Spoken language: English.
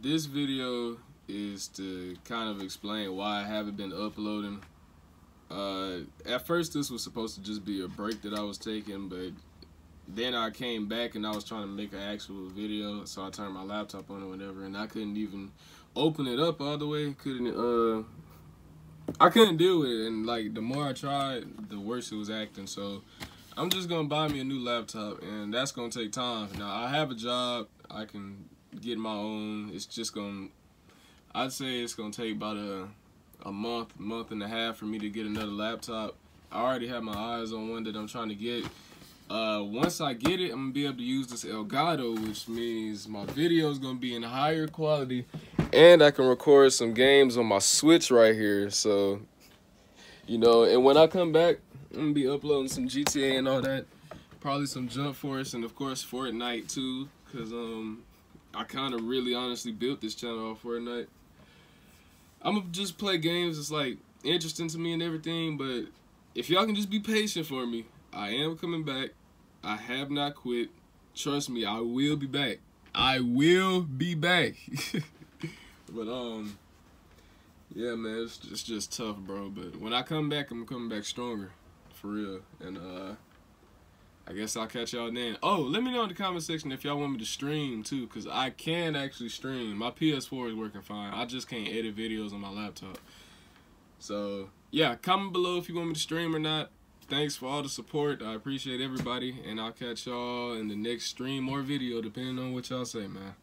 this video is to kind of explain why I haven't been uploading. Uh, at first, this was supposed to just be a break that I was taking, but then I came back and I was trying to make an actual video, so I turned my laptop on or whatever, and I couldn't even open it up all the way. Couldn't uh, I couldn't deal with it, and like the more I tried, the worse it was acting. So I'm just gonna buy me a new laptop, and that's gonna take time. Now I have a job, I can get my own. It's just gonna, I'd say it's gonna take about a a month, month and a half for me to get another laptop. I already have my eyes on one that I'm trying to get. Uh, once I get it, I'm gonna be able to use this Elgato, which means my video is gonna be in higher quality, and I can record some games on my Switch right here. So, you know, and when I come back, I'm gonna be uploading some GTA and all that, probably some Jump Force, and of course Fortnite too, cause um, I kind of really honestly built this channel off Fortnite. I'm gonna just play games that's like interesting to me and everything, but if y'all can just be patient for me, I am coming back. I have not quit. Trust me, I will be back. I will be back. but um, yeah, man, it's, it's just tough, bro. But when I come back, I'm coming back stronger, for real. And uh, I guess I'll catch y'all then. Oh, let me know in the comment section if y'all want me to stream too, cause I can actually stream. My PS4 is working fine. I just can't edit videos on my laptop. So yeah, comment below if you want me to stream or not thanks for all the support. I appreciate everybody, and I'll catch y'all in the next stream or video, depending on what y'all say, man.